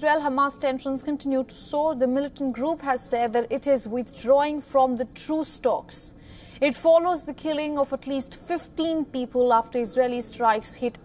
Israel-Hamas tensions continue to soar, the militant group has said that it is withdrawing from the truce talks. It follows the killing of at least 15 people after Israeli strikes hit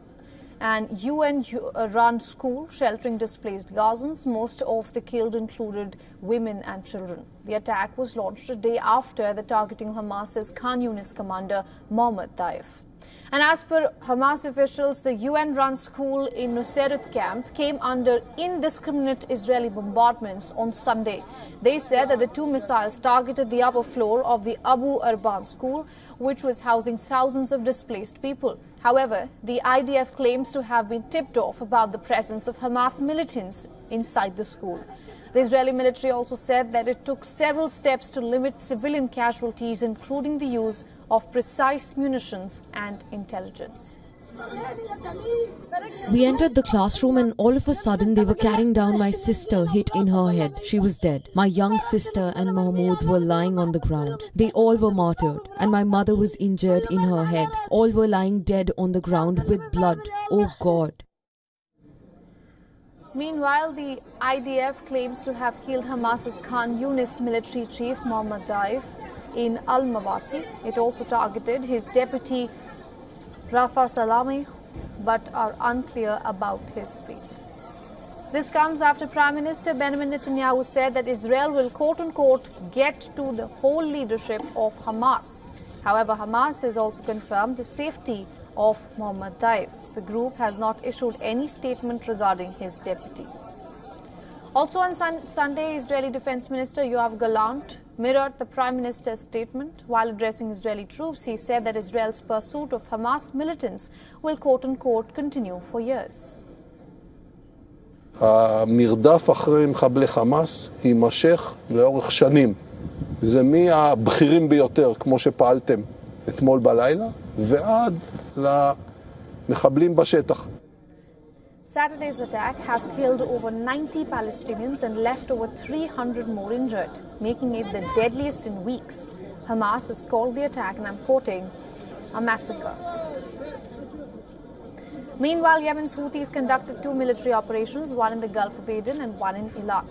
an UN-run uh, school sheltering displaced Gazans. Most of the killed included women and children. The attack was launched a day after the targeting Hamas's Khan Yunis commander Mohammed Deif. And as per Hamas officials, the UN-run school in Nuseirat camp came under indiscriminate Israeli bombardments on Sunday. They said that the two missiles targeted the upper floor of the Abu Oreiban school, which was housing thousands of displaced people. However, the IDF claims to have been tipped off about the presence of Hamas militants inside the school. The Israeli military also said that it took several steps to limit civilian casualties, including the use of precise munitions and intelligence. We entered the classroom and all of a sudden they were carrying down my sister hit in her head. She was dead. My young sister and Mahmoud were lying on the ground. They all were martyred and my mother was injured in her head. All were lying dead on the ground with blood. Oh God. Meanwhile, the IDF claims to have killed Hamas's Khan Yunis military chief Mohammed Deif in Al Mawasi. It also targeted his deputy Rafa Salameh, but are unclear about his fate. This comes after Prime Minister Benjamin Netanyahu said that Israel will quote unquote get to the whole leadership of Hamas. However, Hamas has also confirmed the safety of Mohammad Deif. The group has not issued any statement regarding his deputy. Also on sun Sunday, Israeli Defense Minister Yoav Gallant mirrored the Prime Minister's statement. While addressing Israeli troops, he said that Israel's pursuit of Hamas militants will quote-unquote continue for years. המרדף אחרי מחבלי חמאס יימשך לאורך שנים. זה מהבכירים ביותר, כמו שפעלתם אתמול בלילה, ועד למחבלים בשטח. Saturday's attack has killed over 90 Palestinians and left over 300 more injured, making it the deadliest in weeks. Hamas has called the attack, and I'm quoting, a massacre. Meanwhile, Yemen's Houthis conducted two military operations, one in the Gulf of Aden and one in Eilat,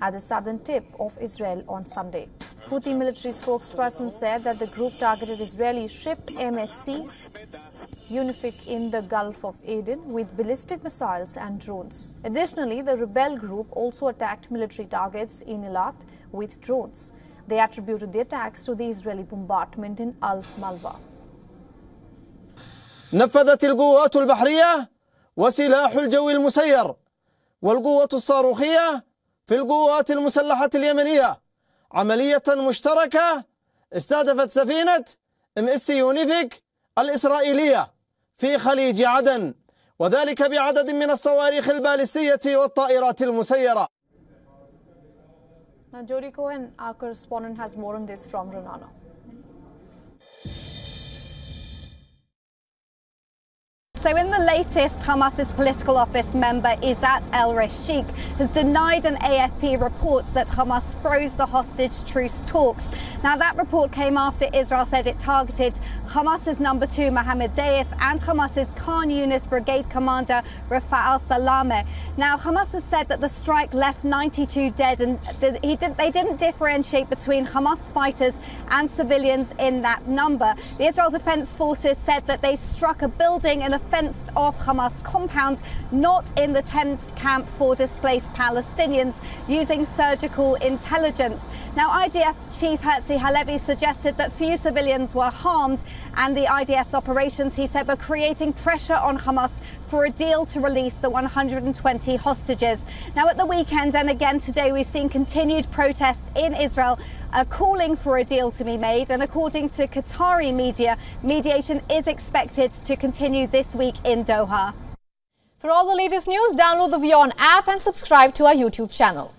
at the southern tip of Israel on Sunday. Houthi military spokesperson said that the group targeted Israeli ship MSC UNIFIC in the Gulf of Aden with ballistic missiles and drones. Additionally, the rebel group also attacked military targets in Eilat with drones. They attributed the attacks to the Israeli bombardment in Al-Malwa. نفذت القوات البحرية وسلاح الجو المسير والقوة الصاروخية في القوات المسلحة اليمنية عملية مشتركة استهدفت سفينة ام اس يونيفيك الإسرائيلية في خليج عدن وذلك بعدد من الصواريخ البالستية والطائرات المسيرة Now, Jody Cohen, our correspondent, has more on this from Renana. So in the latest, Hamas's political office member Izzat el-Rishq has denied an AFP report that Hamas froze the hostage truce talks. Now that report came after Israel said it targeted Hamas's number two Mohammed Deif and Hamas's Khan Yunis brigade commander Rafa al-Salame. Now Hamas has said that the strike left 92 dead and they didn't differentiate between Hamas fighters and civilians in that number. The Israel Defense Forces said that they struck a building in a fenced off Hamas compound, not in the tent camp for displaced Palestinians, using surgical intelligence. Now, IDF Chief Herzi Halevi suggested that few civilians were harmed, and the IDF's operations, he said, were creating pressure on Hamas for a deal to release the 120 hostages. Now, at the weekend and again today, we've seen continued protests in Israel uh, calling for a deal to be made. And according to Qatari media, mediation is expected to continue this week in Doha. For all the latest news, download the WION app and subscribe to our YouTube channel.